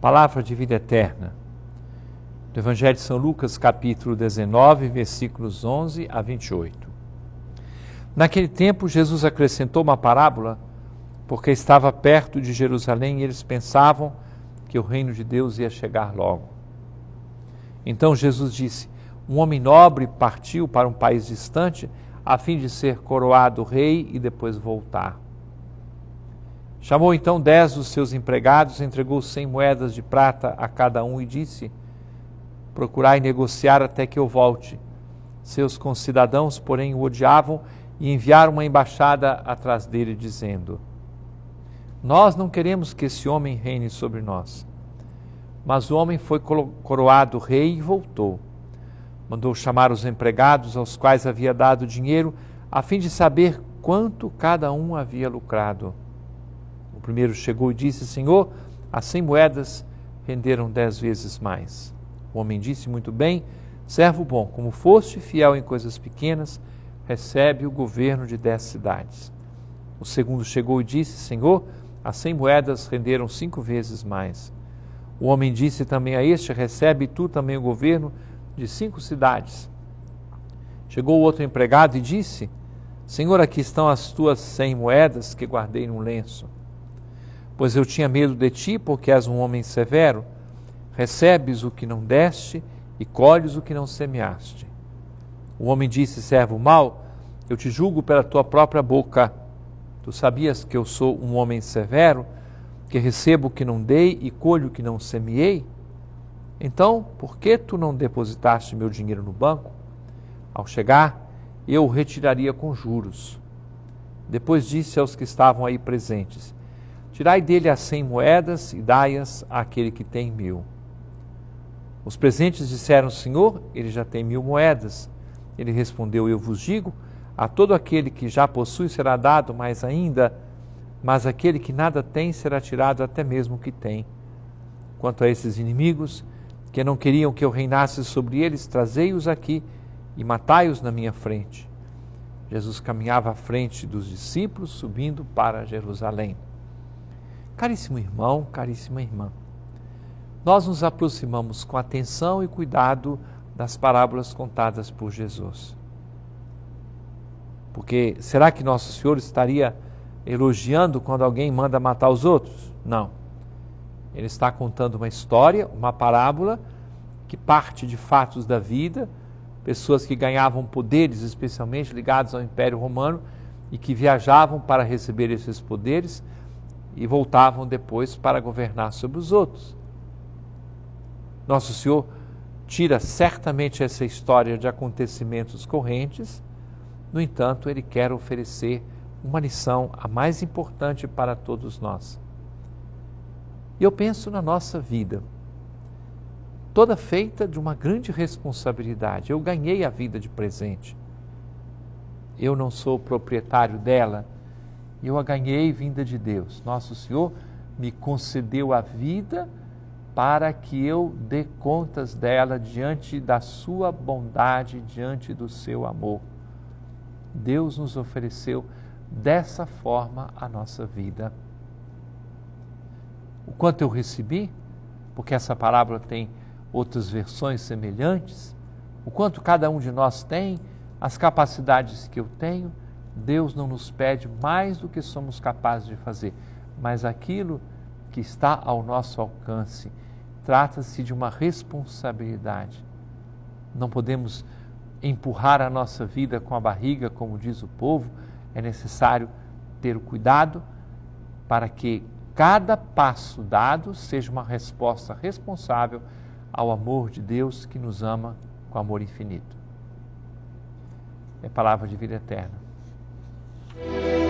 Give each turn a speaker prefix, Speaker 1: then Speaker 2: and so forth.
Speaker 1: Palavra de vida eterna. Do Evangelho de São Lucas, capítulo 19, versículos 11 a 28. Naquele tempo, Jesus acrescentou uma parábola, porque estava perto de Jerusalém e eles pensavam que o reino de Deus ia chegar logo. Então Jesus disse: Um homem nobre partiu para um país distante a fim de ser coroado rei e depois voltar. Chamou então dez dos seus empregados, entregou cem moedas de prata a cada um e disse: Procurai negociar até que eu volte. Seus concidadãos, porém, o odiavam e enviaram uma embaixada atrás dele, dizendo: Nós não queremos que esse homem reine sobre nós. Mas o homem foi coroado rei e voltou. Mandou chamar os empregados aos quais havia dado dinheiro, a fim de saber quanto cada um havia lucrado. Primeiro chegou e disse: Senhor, as cem moedas renderam dez vezes mais. O homem disse: Muito bem, servo bom, como foste fiel em coisas pequenas, recebe o governo de dez cidades. O segundo chegou e disse: Senhor, as cem moedas renderam cinco vezes mais. O homem disse também a este: Recebe tu também o governo de cinco cidades. Chegou o outro empregado e disse: Senhor, aqui estão as tuas cem moedas que guardei num lenço pois eu tinha medo de ti, porque és um homem severo. Recebes o que não deste e colhes o que não semeaste. O homem disse: Servo mau, eu te julgo pela tua própria boca. Tu sabias que eu sou um homem severo, que recebo o que não dei e colho o que não semeei? Então, por que tu não depositaste meu dinheiro no banco? Ao chegar, eu o retiraria com juros. Depois disse aos que estavam aí presentes: Tirai dele as cem moedas e dai-as àquele que tem mil. Os presentes disseram: Senhor, ele já tem mil moedas. Ele respondeu: Eu vos digo: a todo aquele que já possui será dado mais ainda, mas aquele que nada tem será tirado até mesmo o que tem. Quanto a esses inimigos, que não queriam que eu reinasse sobre eles, trazei-os aqui e matai-os na minha frente. Jesus caminhava à frente dos discípulos, subindo para Jerusalém. Caríssimo irmão, caríssima irmã, nós nos aproximamos com atenção e cuidado das parábolas contadas por Jesus. Porque será que Nosso Senhor estaria elogiando quando alguém manda matar os outros? Não. Ele está contando uma história, uma parábola que parte de fatos da vida, pessoas que ganhavam poderes, especialmente ligados ao Império Romano, e que viajavam para receber esses poderes e voltavam depois para governar sobre os outros. Nosso Senhor tira certamente essa história de acontecimentos correntes, no entanto, ele quer oferecer uma lição a mais importante para todos nós. E eu penso na nossa vida, toda feita de uma grande responsabilidade. Eu ganhei a vida de presente. Eu não sou proprietário dela eu a ganhei vinda de Deus. Nosso Senhor me concedeu a vida para que eu dê contas dela diante da sua bondade, diante do seu amor. Deus nos ofereceu dessa forma a nossa vida. O quanto eu recebi, porque essa parábola tem outras versões semelhantes, o quanto cada um de nós tem, as capacidades que eu tenho, Deus não nos pede mais do que somos capazes de fazer, mas aquilo que está ao nosso alcance. Trata-se de uma responsabilidade. Não podemos empurrar a nossa vida com a barriga, como diz o povo, é necessário ter o cuidado para que cada passo dado seja uma resposta responsável ao amor de Deus que nos ama com amor infinito. É palavra de vida eterna. Thank you.